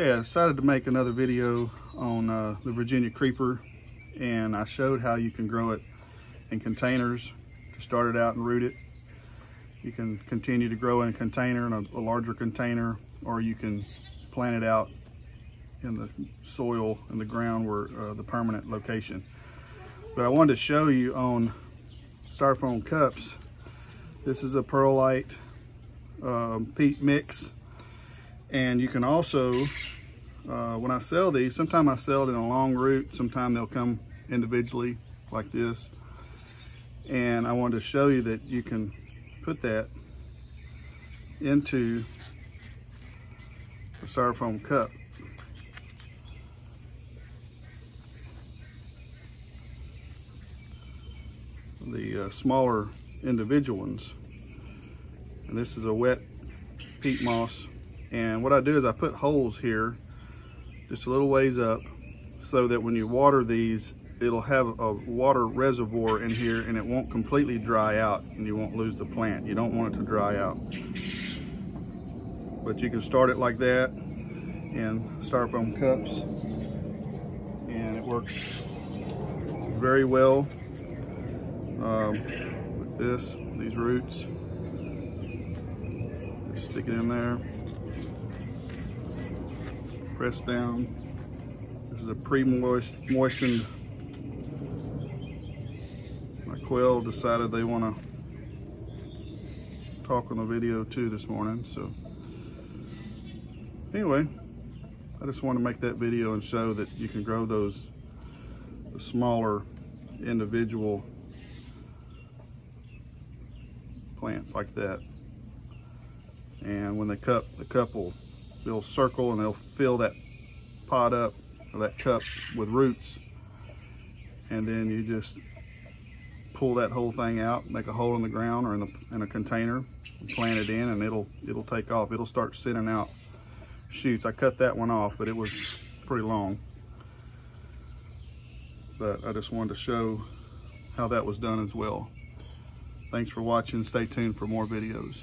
Okay, I decided to make another video on uh, the Virginia Creeper and I showed how you can grow it in containers to start it out and root it. You can continue to grow in a container, in a, a larger container, or you can plant it out in the soil in the ground where uh, the permanent location. But I wanted to show you on styrofoam cups. This is a perlite um, peat mix and you can also, uh, when I sell these, sometimes I sell it in a long root, sometimes they'll come individually like this. And I wanted to show you that you can put that into a styrofoam cup. The uh, smaller individual ones. And this is a wet peat moss and what I do is I put holes here, just a little ways up, so that when you water these, it'll have a water reservoir in here and it won't completely dry out and you won't lose the plant. You don't want it to dry out. But you can start it like that in styrofoam cups and it works very well um, with this, these roots. Just stick it in there press down. This is a pre-moistened. My quail decided they want to talk on the video too this morning. So anyway, I just want to make that video and show that you can grow those smaller individual plants like that. And when they cup, the will they'll circle and they'll fill that pot up or that cup with roots. And then you just pull that whole thing out make a hole in the ground or in, the, in a container plant it in and it'll it'll take off. It'll start sending out shoots. I cut that one off but it was pretty long. But I just wanted to show how that was done as well. Thanks for watching. Stay tuned for more videos